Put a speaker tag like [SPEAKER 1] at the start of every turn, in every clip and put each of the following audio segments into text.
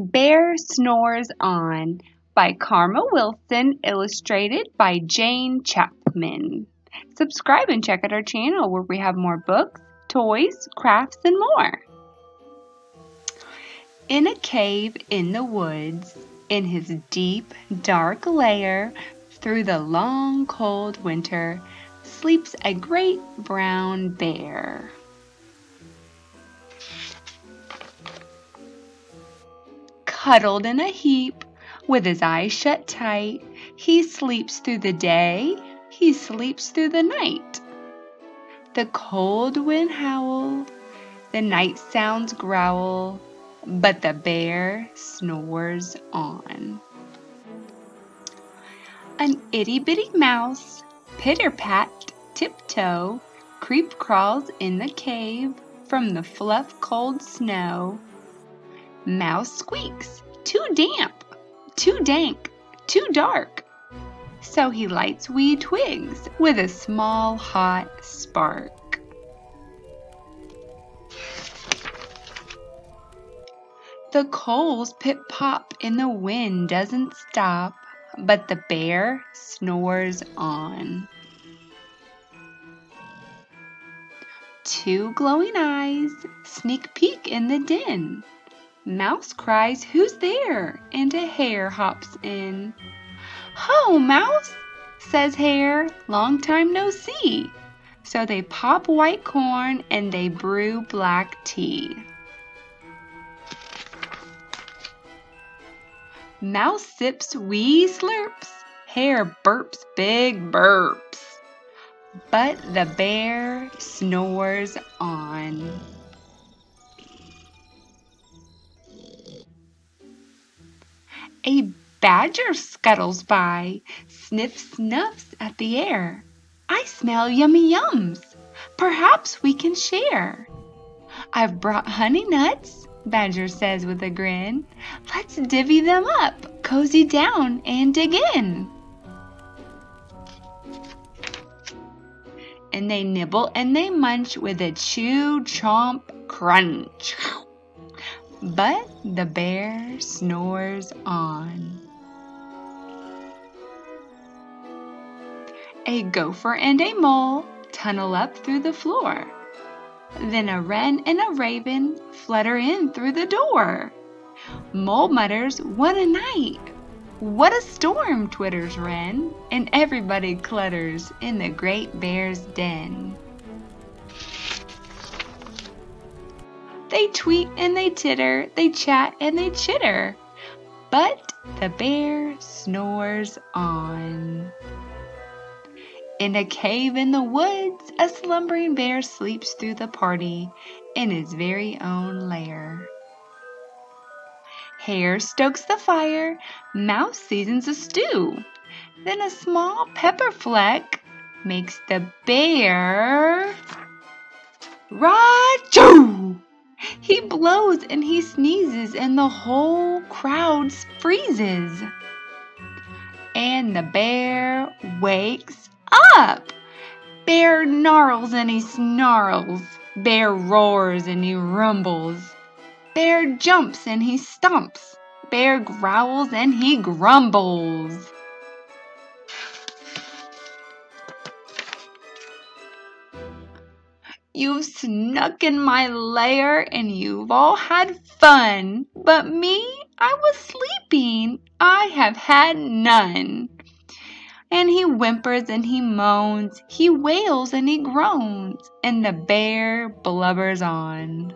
[SPEAKER 1] Bear Snores On by Karma Wilson, illustrated by Jane Chapman. Subscribe and check out our channel where we have more books, toys, crafts, and more. In a cave in the woods, in his deep, dark lair, through the long, cold winter, sleeps a great brown bear. Huddled in a heap, with his eyes shut tight, he sleeps through the day, he sleeps through the night. The cold wind howl, the night sounds growl, but the bear snores on. An itty bitty mouse, pitter pat, tiptoe, creep crawls in the cave from the fluff cold snow. Mouse squeaks, too damp, too dank, too dark. So he lights wee twigs with a small hot spark. The coals pit pop in the wind doesn't stop, but the bear snores on. Two glowing eyes sneak peek in the den. Mouse cries, Who's there? And a hare hops in. Ho, Mouse, says Hare, long time no see. So they pop white corn and they brew black tea. Mouse sips wee slurps, Hare burps big burps. But the bear snores on. A badger scuttles by, sniff snuffs at the air. I smell yummy yums. Perhaps we can share. I've brought honey nuts, Badger says with a grin. Let's divvy them up, cozy down, and dig in. And they nibble and they munch with a chew, chomp, crunch. But the bear snores on. A gopher and a mole tunnel up through the floor. Then a wren and a raven flutter in through the door. Mole mutters, What a night! What a storm, twitters Wren, and everybody clutters in the great bear's den. They tweet and they titter, they chat and they chitter. But the bear snores on. In a cave in the woods, a slumbering bear sleeps through the party in his very own lair. Hare stokes the fire, Mouse seasons a stew. Then a small pepper fleck makes the bear. Rachoo! He blows and he sneezes, and the whole crowd freezes. And the bear wakes up. Bear gnarls and he snarls. Bear roars and he rumbles. Bear jumps and he stomps. Bear growls and he grumbles. You've snuck in my lair and you've all had fun. But me, I was sleeping. I have had none. And he whimpers and he moans, he wails and he groans, and the bear blubbers on.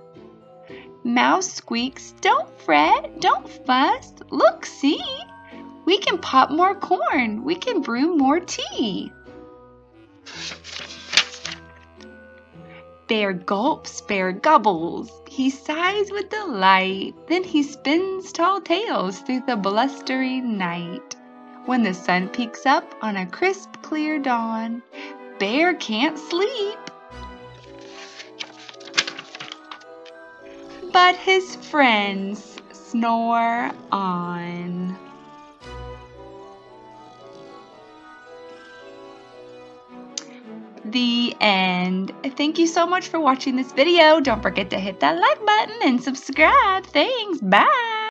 [SPEAKER 1] Mouse squeaks, Don't fret, don't fuss, look, see, we can pop more corn, we can brew more tea. Bear gulps, bear gobbles. He sighs with delight. Then he spins tall tales through the blustery night. When the sun peeks up on a crisp, clear dawn, Bear can't sleep. But his friends snore on. The end. Thank you so much for watching this video. Don't forget to hit that like button and subscribe. Thanks. Bye.